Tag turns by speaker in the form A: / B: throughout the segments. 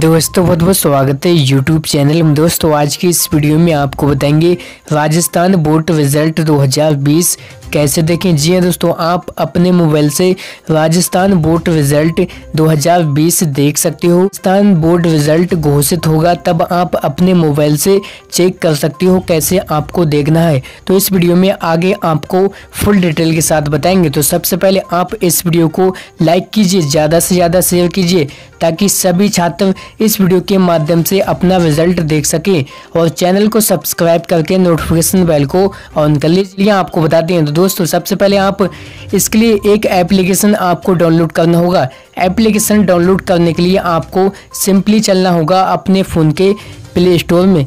A: दोस्तों, बहुत बहुत स्वागत है यूट्यूब चैनल में। दोस्तों, आज की इस वीडियो में आपको बताएँगे राजस्थान बोर्ड रिज़ल्ट 2020 कैसे देखें। जी हाँ दोस्तों, आप अपने मोबाइल से राजस्थान बोर्ड रिज़ल्ट 2020 देख सकते हो। राजस्थान बोर्ड रिज़ल्ट घोषित होगा, तब आप अपने मोबाइल से चेक कर सकते हो कैसे आपको देखना है। तो इस वीडियो में आगे आपको फुल डिटेल के साथ बताएँगे। तो सबसे पहले आप इस वीडियो को लाइक कीजिए, ज़्यादा से ज़्यादा शेयर कीजिए, ताकि सभी छात्र इस वीडियो के माध्यम से अपना रिज़ल्ट देख सके और चैनल को सब्सक्राइब करके नोटिफिकेशन बेल को ऑन कर लीजिए। आपको बताते हैं तो दोस्तों, सबसे पहले आप इसके लिए एक एप्लीकेशन आपको डाउनलोड करना होगा। एप्लीकेशन डाउनलोड करने के लिए आपको सिंपली चलना होगा अपने फ़ोन के प्ले स्टोर में।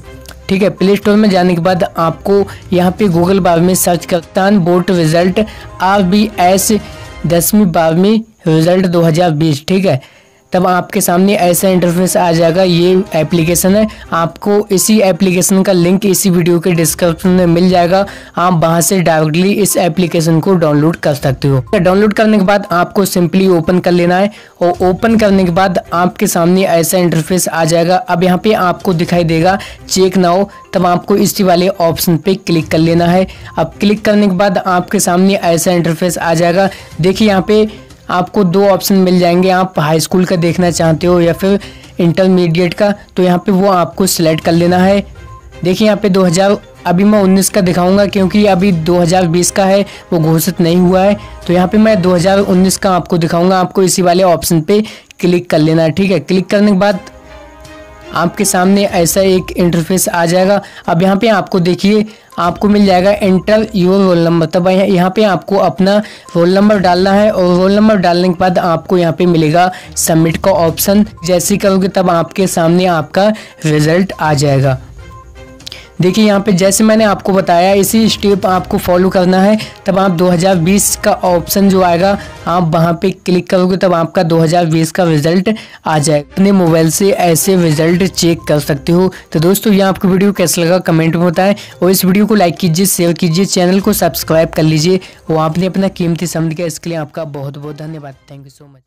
A: ठीक है प्ले स्टोर में जाने के बाद आपको यहाँ पे गूगल बार में सर्च करता board result R B S दसवीं बारहवीं रिज़ल्ट 2020 ठीक है तब आपके सामने ऐसा इंटरफेस आ जाएगा, ये एप्लीकेशन है। आपको इसी एप्लीकेशन का लिंक इसी वीडियो के डिस्क्रिप्शन में मिल जाएगा। आप वहाँ से डायरेक्टली इस एप्लीकेशन को डाउनलोड कर सकते हो। डाउनलोड करने के बाद आपको सिंपली ओपन कर लेना है और ओपन करने के बाद आपके सामने ऐसा इंटरफेस आ जाएगा। अब यहाँ पे आपको दिखाई देगा चेक नाउ तब आपको इसी वाले ऑप्शन पे क्लिक कर लेना है। अब क्लिक करने के बाद आपके सामने ऐसा इंटरफेस आ जाएगा। देखिए यहाँ पे आपको दो ऑप्शन मिल जाएँगे। आप हाई स्कूल का देखना चाहते हो या फिर इंटरमीडिएट का तो यहाँ पे वो आपको सिलेक्ट कर लेना है। देखिए यहाँ पे 2000 अभी मैं 19 का दिखाऊँगा क्योंकि अभी 2020 का है, वो घोषित नहीं हुआ है। तो यहाँ पे मैं 2019 का आपको दिखाऊँगा। आपको इसी वाले ऑप्शन पे क्लिक कर लेना है, ठीक है? क्लिक करने के बाद आपके सामने ऐसा एक इंटरफेस आ जाएगा। अब यहाँ पे आपको देखिए, आपको मिल जाएगा एंटर योर रोल नंबर तब यहाँ पे आपको अपना रोल नंबर डालना है और रोल नंबर डालने के बाद आपको यहाँ पे मिलेगा सबमिट का ऑप्शन जैसे करोगे तब आपके सामने आपका रिज़ल्ट आ जाएगा। देखिए, यहाँ पे जैसे मैंने आपको बताया, इसी स्टेप आपको फॉलो करना है। तब आप 2020 का ऑप्शन जो आएगा, आप वहाँ पे क्लिक करोगे, तब आपका 2020 का रिज़ल्ट आ जाएगा। अपने मोबाइल से ऐसे रिज़ल्ट चेक कर सकते हो। तो दोस्तों, ये आपको वीडियो कैसा लगा कमेंट में बताएँ। और इस वीडियो को लाइक कीजिए शेयर कीजिए चैनल को सब्सक्राइब कर लीजिए। वो आपने अपना कीमती समझ किया इसके लिए आपका बहुत बहुत धन्यवाद। Thank you so much